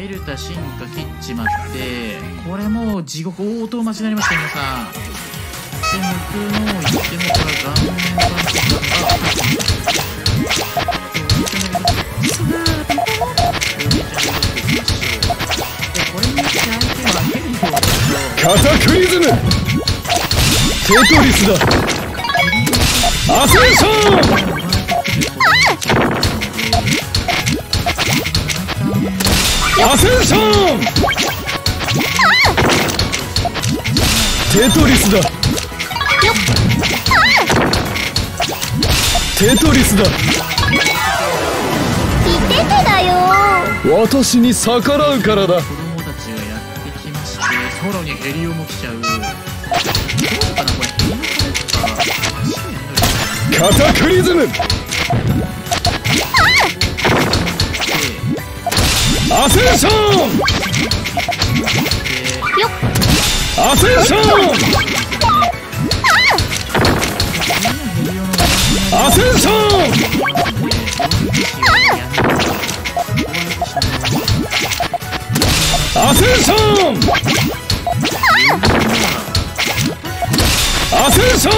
エルタ進化切っちまってこれもう地獄応答待ちになりました皆さんで向くのを言ってもこれは顔面パンチでこれによって相手はヘリをカタクリズムテトリスだアセンションアセンションテトリスだテトリスだ言っててだよ私に逆らうからだ子供たちがやってきましてさらにヘリオも来ちゃう。どうかなこれヘリオからかマジでめんどいカタクリズムアセンションよアセンションアセンションアセンションアセンション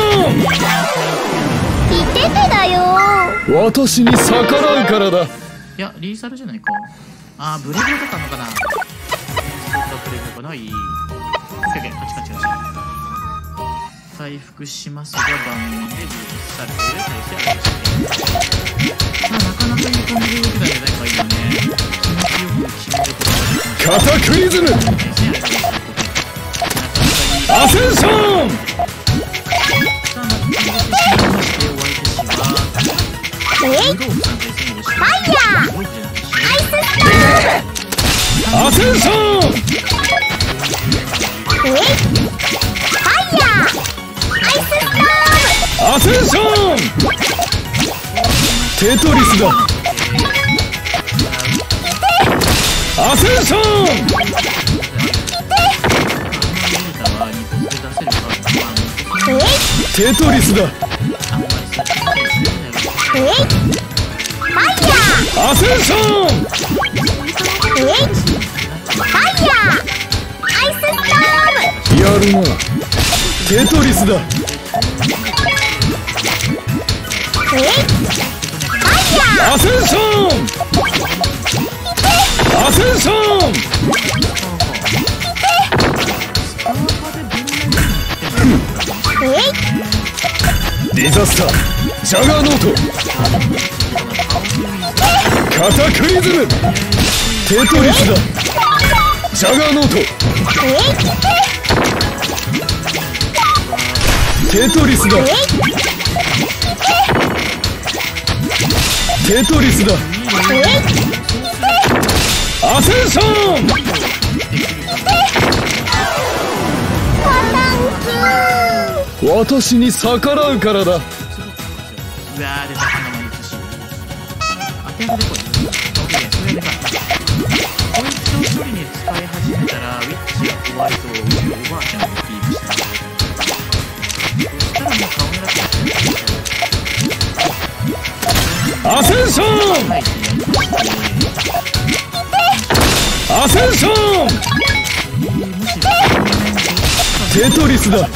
言っててだよ私に逆らうからだいやリーサルじゃないかあーブレブレとかあんのかな。ブレブレかないい。オッケーオッケーカチカチカチ。回復しますが盤面でリーサルで体勢ありまあなかなかいい感じで動けたんじゃないかいいよね。気持ちよく決めることができますカタクリズムアセンションえファイヤーアセンションムえファイヤー！アイスストーアセンションテトリスだアセンションテトリスだファイヤアセンションえフるな。テトリスだ。え？アセンション！アセンション！え？ディザスタージャガーノート。カタクリズムテトリスだ。ジャガーノートテトリスだ。テトリスだ。アセンション！パタン私に逆らうからだアセンションアセンションテトリスだ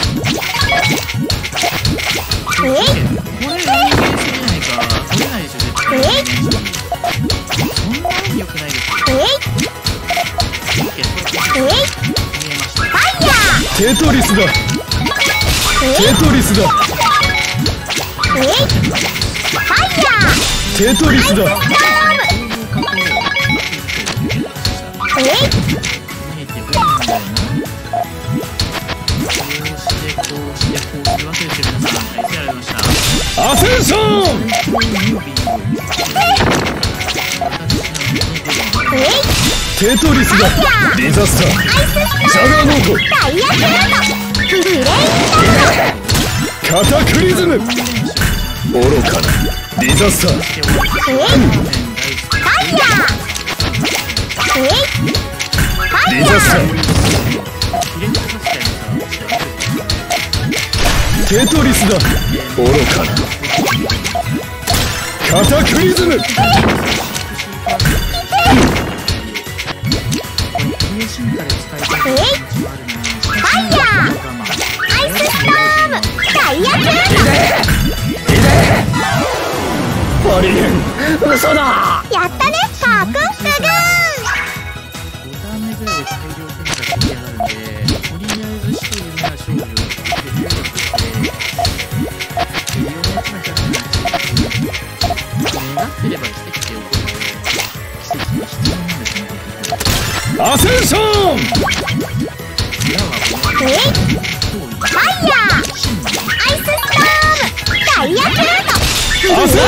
テトリスだテトリスだえテトリスだ。アセンション。テトリスだ。ディザスター。ジャガーノート。ダイヤクラウドブレインカタクリズム。愚かなディザスターえイヤーテトリスだ愚かなカタクリズムファイヤーアイススーム最悪嘘だ。やったねパークすぐ5ターン目ぐらいで大量戦果が出来上がるんでとりあえず勝負をてゃいってればて必要なんですねアセンション。えファイヤー。アイススームダイヤーアセン。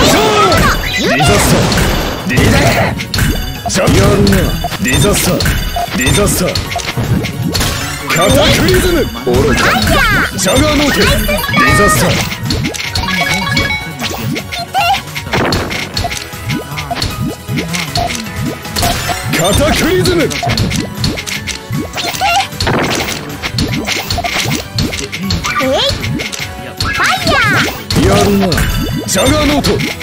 ジャやるなディザスターディザスターカタクリズム愚かジャガーノートディザスターカタクリズムえいファイヤーやるなジャガーノート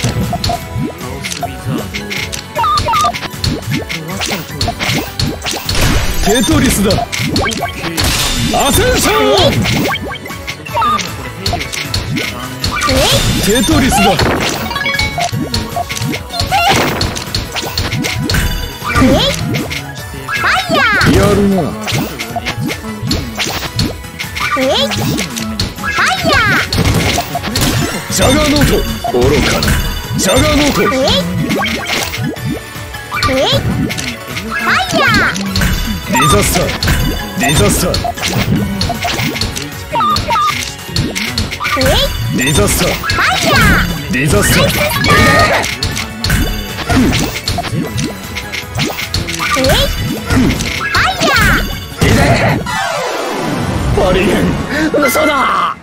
テトリスだ。アセンションテトリスだ。やるな juggernaut。愚かな。 juggernaut disaster disaster disasteーディザスターだ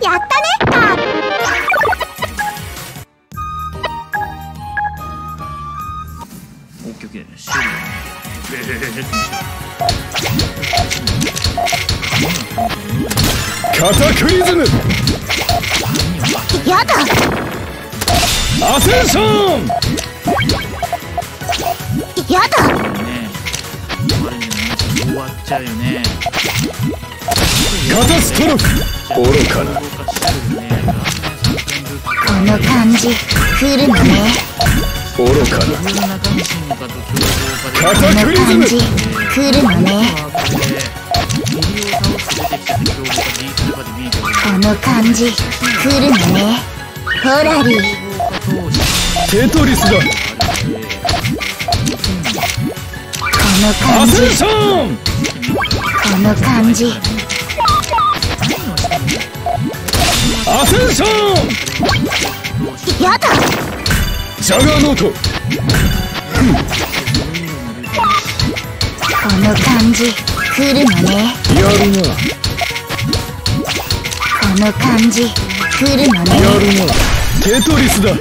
カタクリズムやだ。アセンション。やだ。ねあれね終わっちゃうよね。カタストロフ愚かな。動かしちゃうよね。ラーメン3点ずつこの感じ来るのね愚かなカタクリズム感じ来るのねの感じ。来るのね。ホラリー。テトリスだ。このア感じ。センション！この感じ。アセンション！やだ。ジャガーノート。この感じ。来るのね。やるな。この感じ。来るのね。やるなテトリスだ。この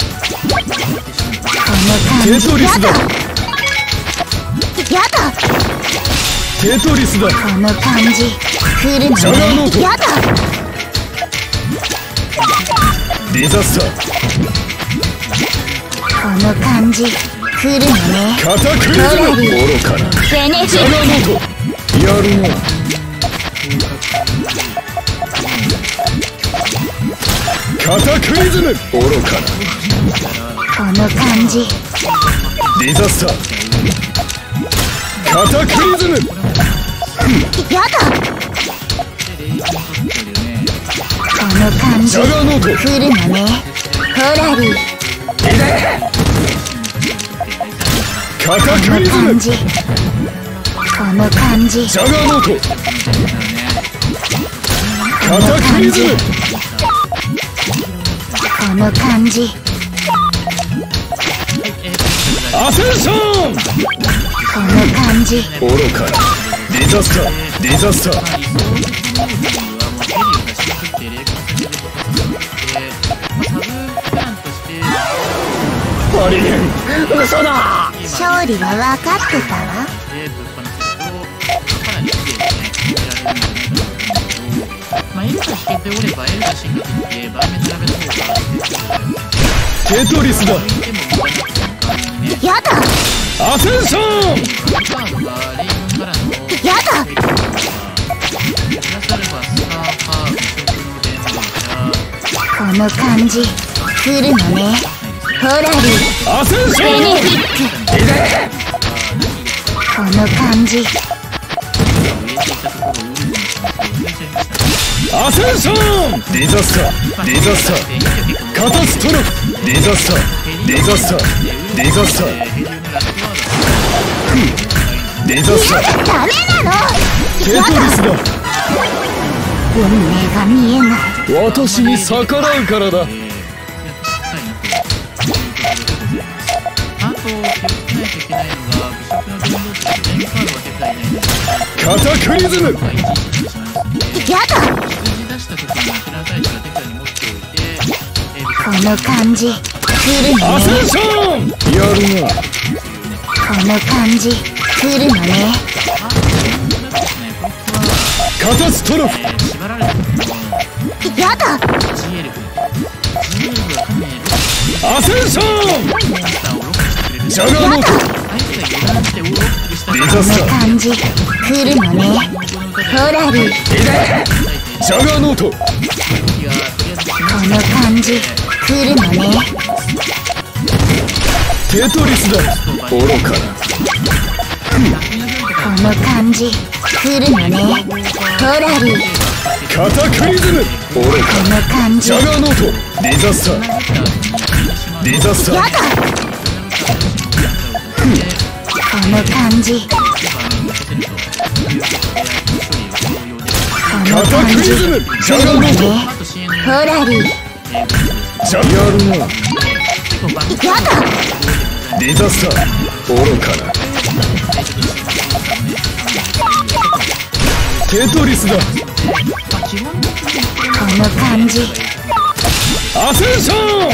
感テじトリスだ。やだ。テトリスだ。この感じ。来るのね。やだ。ディザスター。この感じ。来るのね。カタクリズム愚かな。ベネフ。ジャガーノートやるなカタクリズム愚かなこの感じ。ディザスター。カタクリズム。やだ。この感じ。ジャガーノート。来るのね。ホラリー。カタこクリズム。この感じ。ジャガーノート。こcataclysmこの感じ ascension この感じ愚かな disaster disaster嘘だ勝利は分かってたわまあエルが引けておればエルが進化できて盤面並べた方がテトリスだ。やだ。アセンションやだ。この感じ。来るのね。ホラリーアセンショベネンこの感じアセンションディザスターディザスターカタストロフディザスターディザスターディザスターヘリウムラストワーデリザスターダメなのテトリスだ運命が見えない私に逆らうからだ、カタクリズムやだの感じ。来るのねやるなこの感じ。来るのね、カタストロフ、やだ。アセンションジャガーノート相手が油断してロックしたリらこのザスター感じ。来るのねほらりジャガーノートこの感じ。来るのね。テトリスだ愚かな。この感じ。来るのね。ほらりカタクリズム愚こかの感じ。ジャガーノート。リザスター。リザスタやーだ。この感じ。このカタクリズムジャガーノート。ねほらりジャやるなやだ。リザスター愚かなテトリスだ。この感じ。アセンション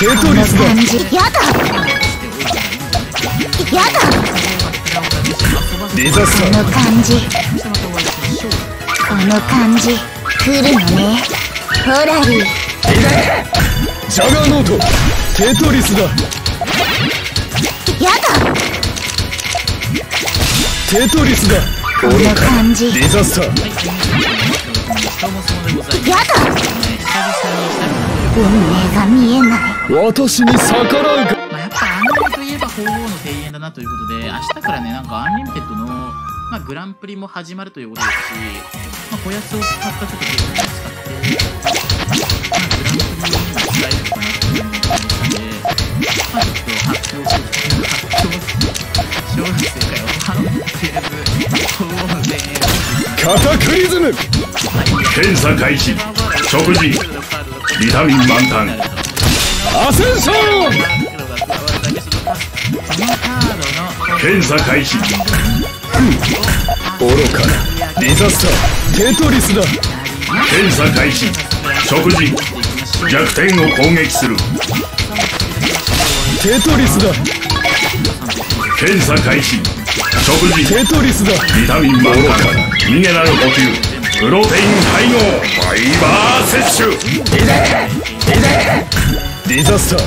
テトリスだ感じやだ。やだリザスターこの感じ。この感じ。来るのね。ほらりー。ジャガーノート。テトリスだ。やだ。テトリスだ。この愚か感じ。リザスター。やだ。運命が見えない。私に逆らうか。まあ、やっぱアンリミといえば鳳凰の庭園だなということで明日からねなんかアンリミテッドの、まあ、グランプリも始まるということですし、まあ、こやつを使ったちょっとゲームを使って、かなというのがあっ発表する発表する小学生かよあのとりあえず鳳凰の庭園をカタクリズム検査開始。食事ビタミン満タン。アセンション。検査開始。愚かな。リザスター。テトリスだ。検査開始。食事弱点を攻撃する。テトリスだ。検査開始。食事。テトリスだ。ビタミン満タンミネラル補給。プロテイン配合。ファイバー摂取。リザスター。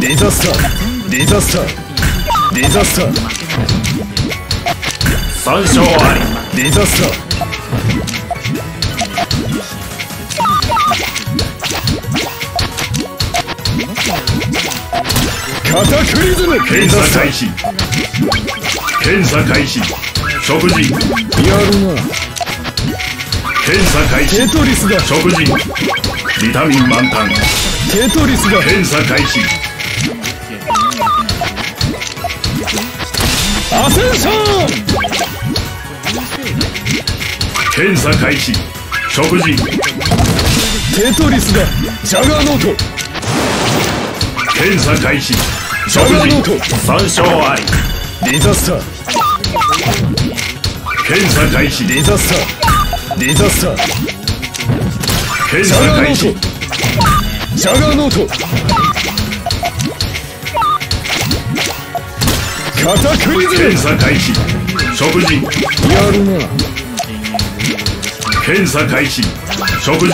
リザスター。リザスター。リザスター。参照あり。リザスターカタクリズムリ検査開始。検査開始。食事。やるな。検査開始。テトリスだ。食事。ビタミン満タン。テトリスだ。検査開始。アセンション！検査開始。食事。テトリスだ。ジャガーノート。検査開始ジ食ャガーノート。参照ありリザスター検査開始リザスターリザスター検査開始ジャガーノート。カタクリズム検査開始食事やるな検査開始食事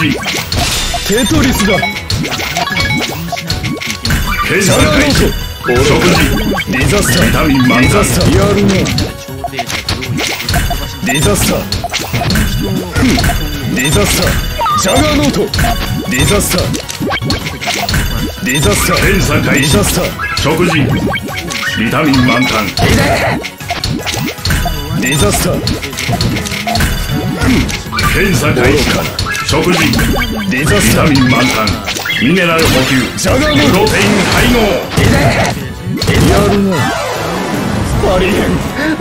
テトリスだ検査開始食事リザスタビター。ミン満タンザスター。やるなリザスターリザスター。ジャガーノートリザスター。リザスター。検査開始リザスター食事。ビタミン満タン。リザスター検査開始食事リザスタービタミン満タン。ミネラル補給ジャガープロテイン配合やるなありえ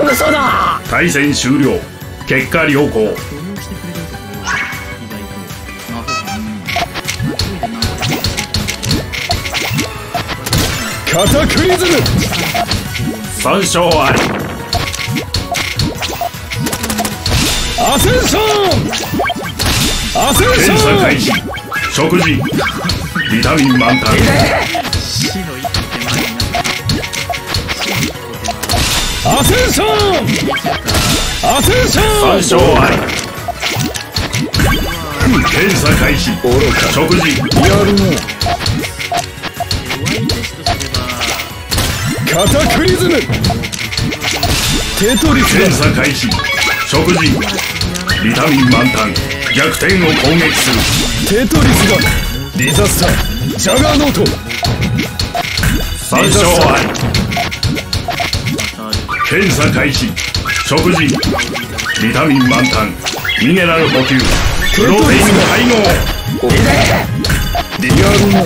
ん嘘だ対戦終了結果良好カタクリズム3勝ありアセンションアセンシ検査ョン開始食事ビタミン満タンアセンション。アセンシ3ョン。検査開始食事やるな弱いテストすればカタクリズム。テトリス検査開始食事。ビタミン満タン逆転を攻撃する。テトリスだディザスタージャガーノート3勝あり当たる検査開始食事ビタミン満タンミネラル補給プロテイン配合ディアルナ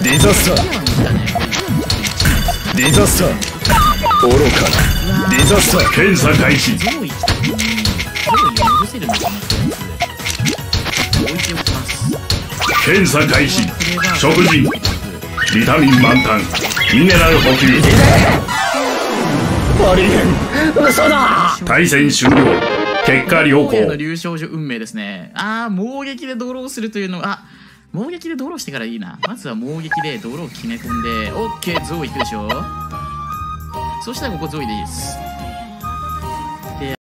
ディザスターディザスター愚かな？ディザスター検査開始検査開始。食事。ビタミン満タン。ミネラル補給。ありえん嘘だ。対戦終了。結果良好。の流暢所運命ですね。ああ猛撃でドローするというの。あ猛撃でドローしてからいいな。まずは猛撃でドロー決め込んでオッケーゾウ行くでしょ。そしたらここゾイでいいです